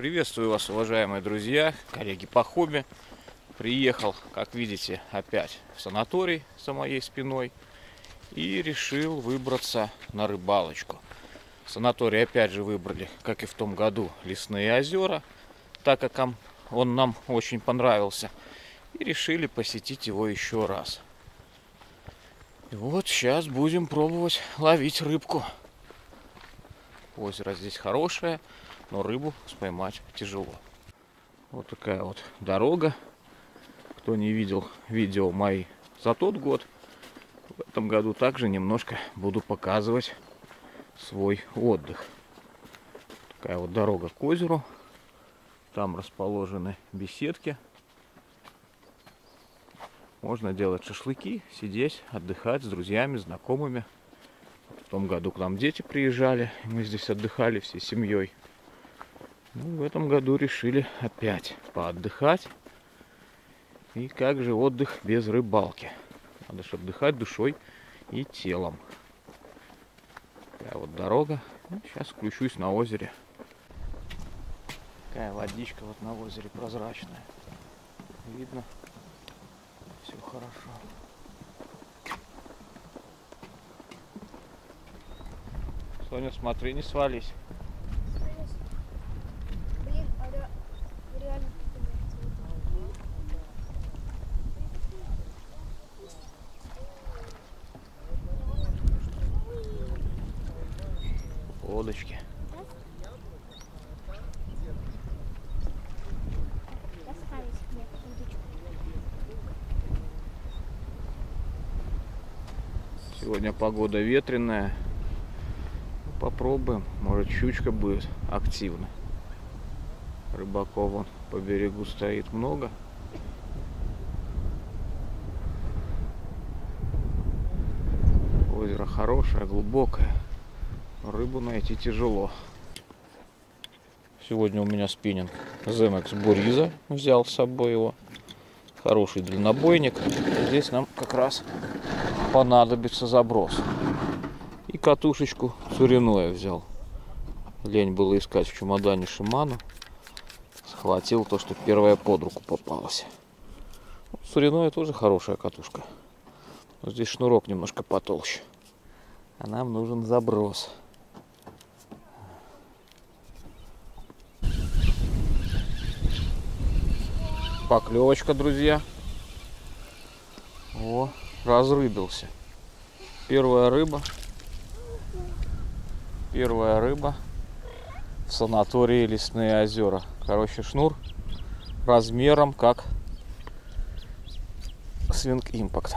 Приветствую вас, уважаемые друзья, коллеги по хобби. Приехал, как видите, опять в санаторий за моей спиной и решил выбраться на рыбалочку. Санаторий опять же выбрали, как и в том году, лесные озера, так как он нам очень понравился. И решили посетить его еще раз. И вот сейчас будем пробовать ловить рыбку. Озеро здесь хорошее, но рыбу поймать тяжело. Вот такая вот дорога. Кто не видел видео мои за тот год, в этом году также немножко буду показывать свой отдых. Такая вот дорога к озеру. Там расположены беседки. Можно делать шашлыки, сидеть, отдыхать с друзьями, знакомыми. В том году к нам дети приезжали, мы здесь отдыхали всей семьей. Ну, в этом году решили опять поотдыхать. И как же отдых без рыбалки? Надо же отдыхать душой и телом. Такая вот дорога. Ну, сейчас включусь на озере. Такая водичка вот на озере прозрачная. Видно. Все хорошо. Соня, смотри, не свались. Блин, а ре- реально Лодочки. Сегодня погода ветреная. Попробуем. Может щучка будет активна. Рыбаков вон по берегу стоит много. Озеро хорошее, глубокое. Рыбу найти тяжело. Сегодня у меня спиннинг Zemex Буриза. Взял с собой его. Хороший длиннобойник. Здесь нам как раз понадобится заброс. И катушечку Суриное взял. Лень было искать в чемодане Шиману. Схватил то, что первое под руку попалось. Суриное тоже хорошая катушка. Но здесь шнурок немножко потолще. А нам нужен заброс. Поклевочка, друзья. О, разрыбился. Первая рыба. Первая рыба в санатории Лесные озера. Короче, шнур размером как Свинг Импакт.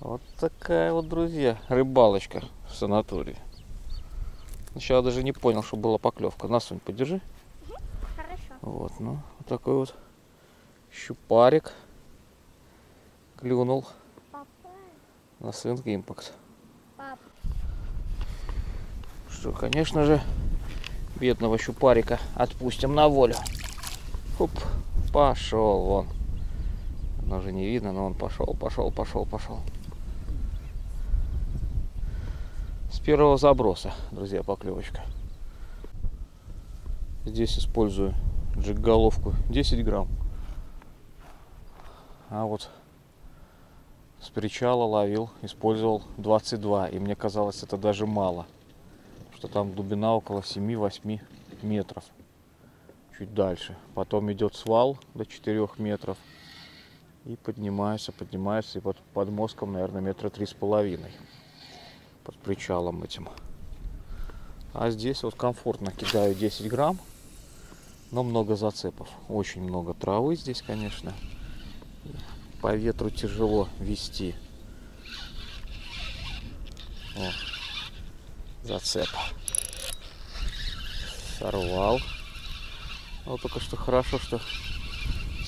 Вот такая вот, друзья, рыбалочка в санатории. Сначала даже не понял, что была поклевка. На, Сонь, подержи. Вот, ну, вот такой вот щупарик клюнул на Свинг Импакт. Что, конечно же, бедного щупарика отпустим на волю. Хоп, пошел вон. Оно же не видно, но он пошел, пошел, пошел, пошел. С первого заброса, друзья, поклевочка. Здесь использую джиг-головку 10 грамм. А вот с причала ловил, использовал 22. И мне казалось, это даже мало. Что там глубина около 7-8 метров. Чуть дальше. Потом идет свал до 4 метров. И поднимается, поднимается. И под, под мозгом, наверное, метра три с половиной. Под причалом этим. А здесь вот комфортно кидаю 10 грамм. Но много зацепов. Очень много травы здесь, конечно. По ветру тяжело вести. О, зацеп. Сорвал. Вот только что хорошо, что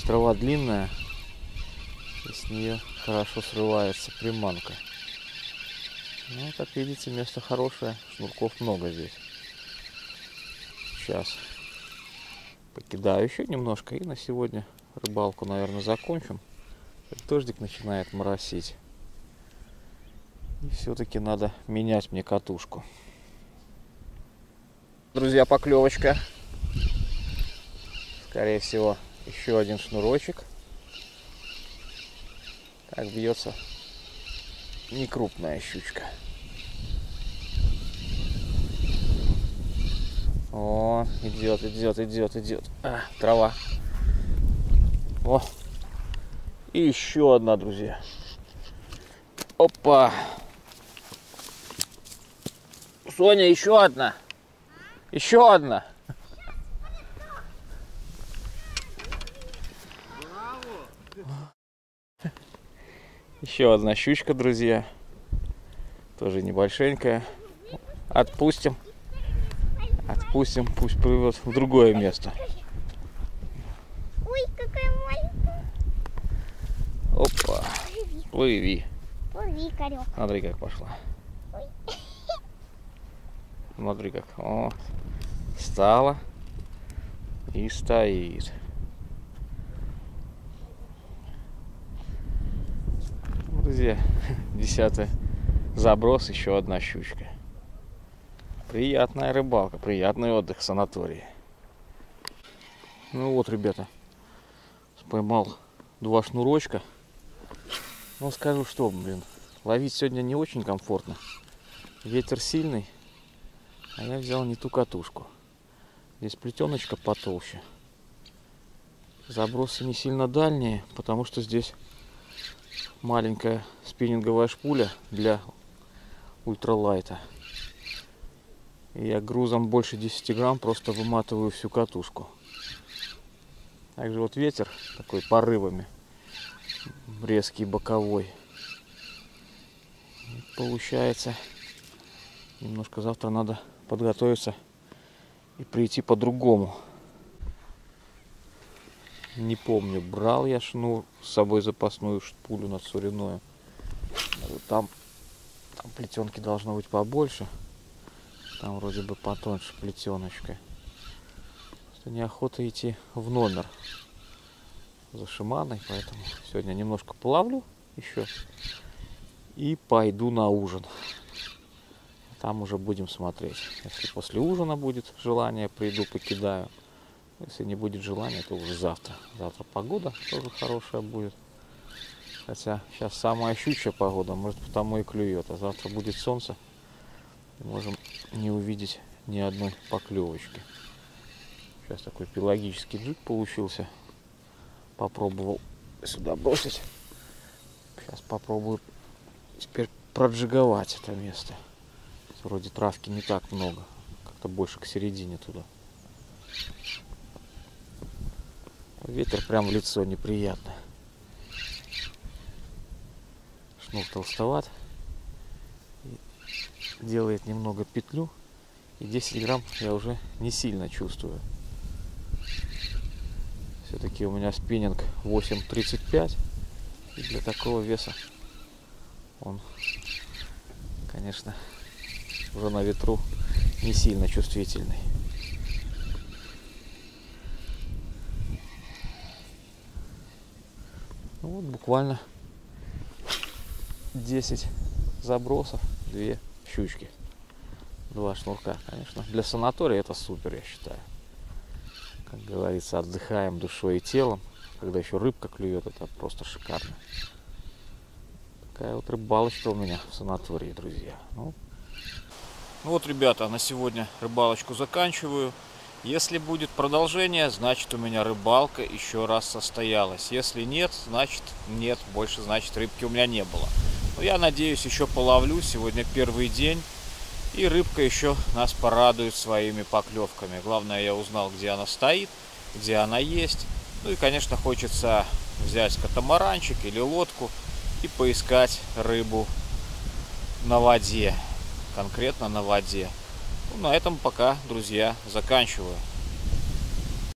трава длинная. И с нее хорошо срывается приманка. Ну, как видите, место хорошее. Шнурков много здесь. Сейчас покидаю еще немножко и на сегодня рыбалку, наверное, закончим. Дождик начинает моросить. И все-таки надо менять мне катушку. Друзья, поклевочка. Скорее всего, еще один шнурочек. Так бьется не крупная щучка. О, идет, идет, идет, идет. А, трава. О, и еще одна, друзья. Опа. Соня, еще одна. Еще одна. Еще одна щучка, друзья. Тоже небольшенькая. Отпустим. Отпустим, пусть плывет в другое место. Ой, какая маленькая. Опа. Плыви. Лови, корек. Смотри, как пошла. Ой. Смотри, как. О, встала и стоит. Друзья, десятый заброс, еще одна щучка. Приятная рыбалка, приятный отдых в санатории. Ну вот, ребята, поймал два шнурочка. Ну, скажу что, блин, ловить сегодня не очень комфортно. Ветер сильный, а я взял не ту катушку. Здесь плетеночка потолще. Забросы не сильно дальние, потому что здесь маленькая спиннинговая шпуля для ультралайта. И я грузом больше 10 грамм просто выматываю всю катушку. Также вот ветер такой порывами. Резкий боковой. И получается, немножко завтра надо подготовиться и прийти по-другому. Не помню, брал я шнур с собой запасную шпулю на суряную. Вот Там, там плетенки должно быть побольше. Там вроде бы потоньше плетеночка. Просто неохота идти в номер за Шиманой, поэтому сегодня немножко половлю еще и пойду на ужин. Там уже будем смотреть. Если после ужина будет желание, приду, покидаю. Если не будет желания, то уже завтра. Завтра погода тоже хорошая будет. Хотя сейчас самая щучья погода, может потому и клюет. А завтра будет солнце. Можем не увидеть ни одной поклевочки. Сейчас такой пелагический джик получился. Попробовал сюда бросить. Сейчас попробую теперь проджиговать это место. Вроде травки не так много. Как-то больше к середине туда. Ветер прям в лицо неприятно. Шнур толстоват. Делает немного петлю. И 10 грамм я уже не сильно чувствую. Все-таки у меня спиннинг 8.35. И для такого веса он, конечно, уже на ветру не сильно чувствительный. Ну вот буквально 10 забросов, две щучки, два шнурка, конечно. Для санатория это супер, я считаю. Как говорится, отдыхаем душой и телом. Когда еще рыбка клюет, это просто шикарно. Такая вот рыбалочка у меня в санатории, друзья. Ну, ну вот, ребята, на сегодня рыбалочку заканчиваю. Если будет продолжение, значит у меня рыбалка еще раз состоялась. Если нет, значит нет, больше значит рыбки у меня не было. Но я надеюсь еще половлю, сегодня первый день. И рыбка еще нас порадует своими поклевками. Главное, я узнал, где она стоит, где она есть. Ну и, конечно, хочется взять катамаранчик или лодку и поискать рыбу на воде. Конкретно на воде. Ну, на этом пока, друзья, заканчиваю.